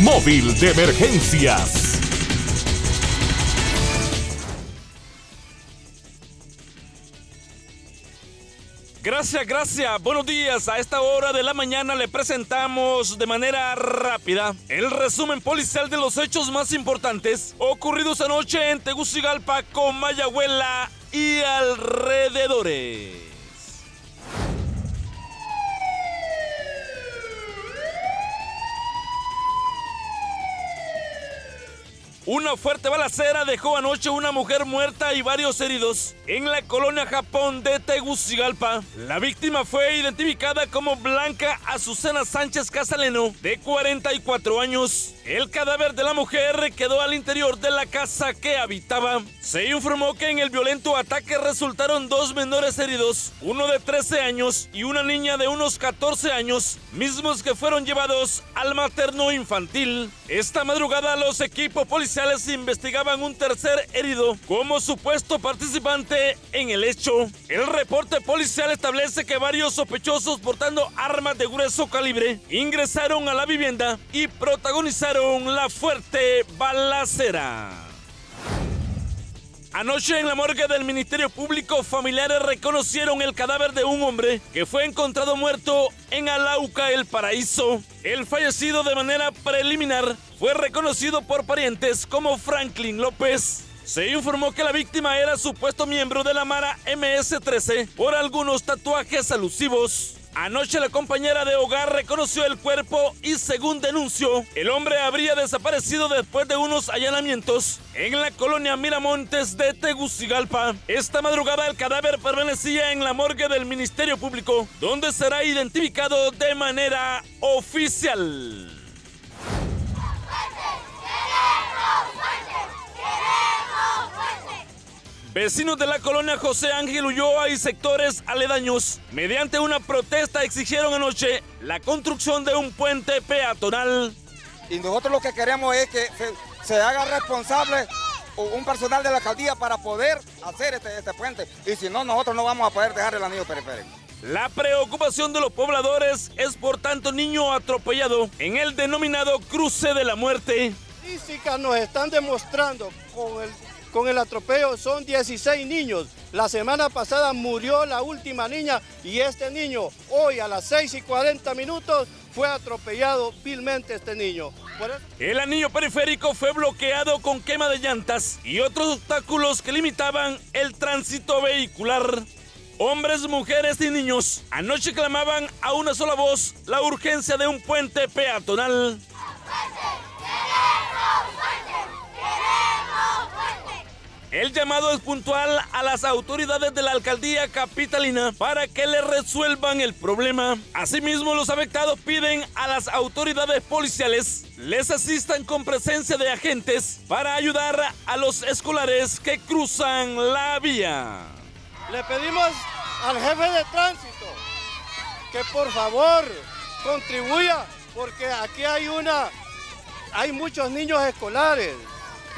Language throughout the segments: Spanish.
móvil de emergencias. Gracias, gracias. Buenos días. A esta hora de la mañana le presentamos de manera rápida el resumen policial de los hechos más importantes ocurridos anoche en Tegucigalpa con Mayagüela y alrededores. Una fuerte balacera dejó anoche una mujer muerta y varios heridos en la colonia Japón de Tegucigalpa. La víctima fue identificada como Blanca Azucena Sánchez Casaleno, de 44 años. El cadáver de la mujer quedó al interior de la casa que habitaba. Se informó que en el violento ataque resultaron dos menores heridos, uno de 13 años y una niña de unos 14 años, mismos que fueron llevados al materno infantil. Esta madrugada los equipos policiales investigaban un tercer herido como supuesto participante en el hecho. El reporte policial establece que varios sospechosos portando armas de grueso calibre ingresaron a la vivienda y protagonizaron la fuerte balacera. Anoche en la morgue del Ministerio Público, familiares reconocieron el cadáver de un hombre que fue encontrado muerto en Alauca, el Paraíso. El fallecido de manera preliminar fue reconocido por parientes como Franklin López. Se informó que la víctima era supuesto miembro de la Mara MS-13 por algunos tatuajes alusivos. Anoche la compañera de hogar reconoció el cuerpo y según denunció, el hombre habría desaparecido después de unos allanamientos en la colonia Miramontes de Tegucigalpa. Esta madrugada el cadáver permanecía en la morgue del Ministerio Público, donde será identificado de manera oficial. Vecinos de la colonia José Ángel Ulloa y sectores aledaños, mediante una protesta, exigieron anoche la construcción de un puente peatonal. Y nosotros lo que queremos es que se, se haga responsable un personal de la alcaldía para poder hacer este, este puente. Y si no, nosotros no vamos a poder dejar el anillo periférico. La preocupación de los pobladores es por tanto niño atropellado en el denominado cruce de la muerte. Físicas nos están demostrando con el con el atropello son 16 niños. La semana pasada murió la última niña y este niño hoy a las 6 y 40 minutos fue atropellado vilmente este niño. El anillo periférico fue bloqueado con quema de llantas y otros obstáculos que limitaban el tránsito vehicular. Hombres, mujeres y niños anoche clamaban a una sola voz la urgencia de un puente peatonal. El llamado es puntual a las autoridades de la alcaldía capitalina para que le resuelvan el problema. Asimismo, los afectados piden a las autoridades policiales les asistan con presencia de agentes para ayudar a los escolares que cruzan la vía. Le pedimos al jefe de tránsito que por favor contribuya porque aquí hay una hay muchos niños escolares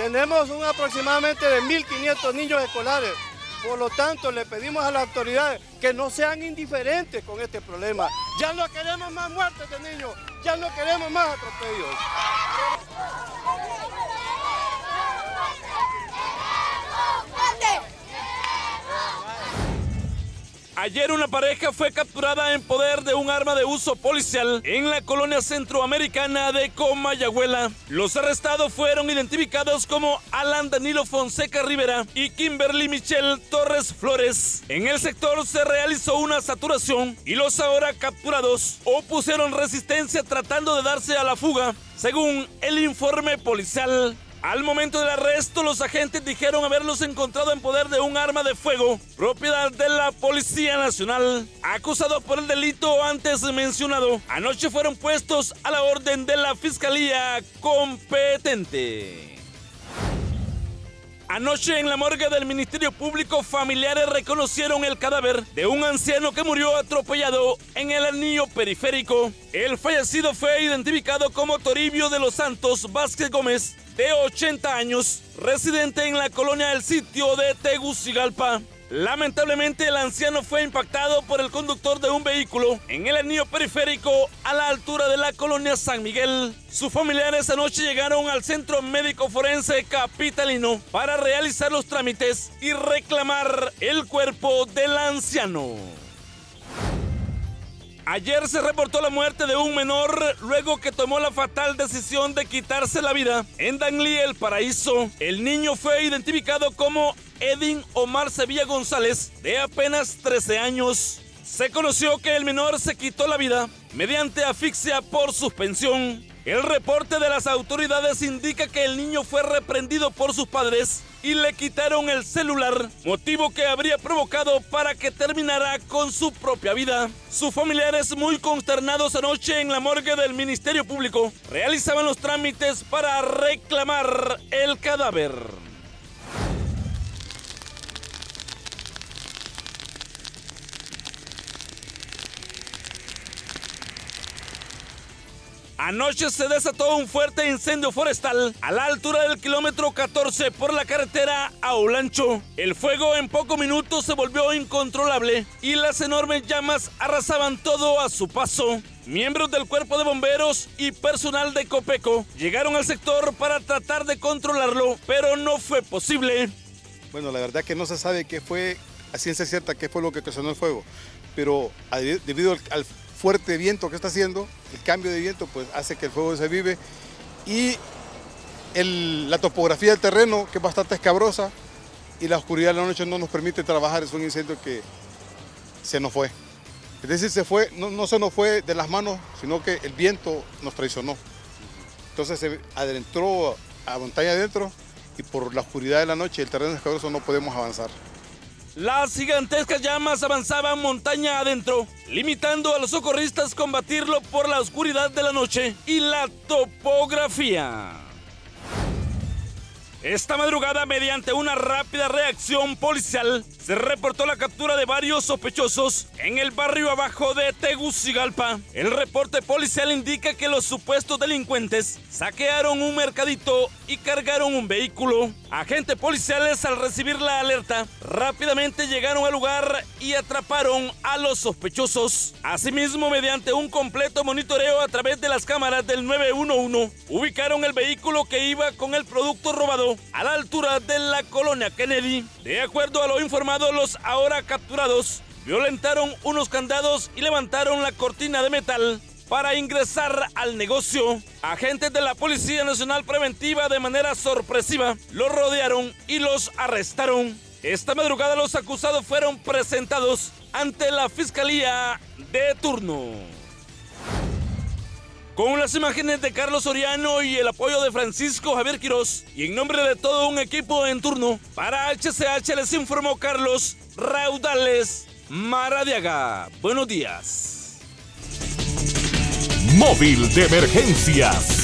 tenemos un aproximadamente de 1.500 niños escolares. Por lo tanto, le pedimos a las autoridades que no sean indiferentes con este problema. Ya no queremos más muertes de niños, ya no queremos más atropellos. Ayer una pareja fue capturada en poder de un arma de uso policial en la colonia centroamericana de Comayagüela. Los arrestados fueron identificados como Alan Danilo Fonseca Rivera y Kimberly Michelle Torres Flores. En el sector se realizó una saturación y los ahora capturados opusieron resistencia tratando de darse a la fuga, según el informe policial. Al momento del arresto, los agentes dijeron haberlos encontrado en poder de un arma de fuego, propiedad de la Policía Nacional. Acusados por el delito antes mencionado, anoche fueron puestos a la orden de la Fiscalía competente. Anoche en la morgue del Ministerio Público, familiares reconocieron el cadáver de un anciano que murió atropellado en el anillo periférico. El fallecido fue identificado como Toribio de los Santos Vázquez Gómez, de 80 años, residente en la colonia del sitio de Tegucigalpa. Lamentablemente el anciano fue impactado por el conductor de un vehículo en el anillo periférico a la altura de la colonia San Miguel. Sus familiares anoche llegaron al Centro Médico Forense Capitalino para realizar los trámites y reclamar el cuerpo del anciano. Ayer se reportó la muerte de un menor luego que tomó la fatal decisión de quitarse la vida en Danlí, el paraíso. El niño fue identificado como Edin Omar Sevilla González, de apenas 13 años. Se conoció que el menor se quitó la vida mediante asfixia por suspensión. El reporte de las autoridades indica que el niño fue reprendido por sus padres y le quitaron el celular, motivo que habría provocado para que terminara con su propia vida. Sus familiares, muy consternados anoche en la morgue del Ministerio Público, realizaban los trámites para reclamar el cadáver. Anoche se desató un fuerte incendio forestal a la altura del kilómetro 14 por la carretera a Olancho. El fuego en pocos minutos se volvió incontrolable y las enormes llamas arrasaban todo a su paso. Miembros del cuerpo de bomberos y personal de Copeco llegaron al sector para tratar de controlarlo, pero no fue posible. Bueno, la verdad que no se sabe qué fue, a ciencia cierta, qué fue lo que ocasionó el fuego, pero debido al fuerte viento que está haciendo, el cambio de viento pues hace que el fuego se vive y la topografía del terreno que es bastante escabrosa y la oscuridad de la noche no nos permite trabajar, es un incendio que se nos fue. Es decir, se fue, no, se nos fue de las manos, sino que el viento nos traicionó. Entonces se adentró a montaña adentro y por la oscuridad de la noche el terreno escabroso no podemos avanzar. Las gigantescas llamas avanzaban montaña adentro, limitando a los socorristas combatirlo por la oscuridad de la noche y la topografía. Esta madrugada, mediante una rápida reacción policial, se reportó la captura de varios sospechosos en el barrio abajo de Tegucigalpa. El reporte policial indica que los supuestos delincuentes saquearon un mercadito y cargaron un vehículo. Agentes policiales al recibir la alerta rápidamente llegaron al lugar y atraparon a los sospechosos. Asimismo, mediante un completo monitoreo a través de las cámaras del 911, ubicaron el vehículo que iba con el producto robado a la altura de la colonia Kennedy. De acuerdo a lo informado, los ahora capturados violentaron unos candados y levantaron la cortina de metal para ingresar al negocio. Agentes de la Policía Nacional Preventiva de manera sorpresiva los rodearon y los arrestaron. Esta madrugada los acusados fueron presentados ante la Fiscalía de turno. Con las imágenes de Carlos Soriano y el apoyo de Francisco Javier Quirós, y en nombre de todo un equipo en turno, para HCH les informó Carlos Raudales Maradiaga. Buenos días. Móvil de emergencias.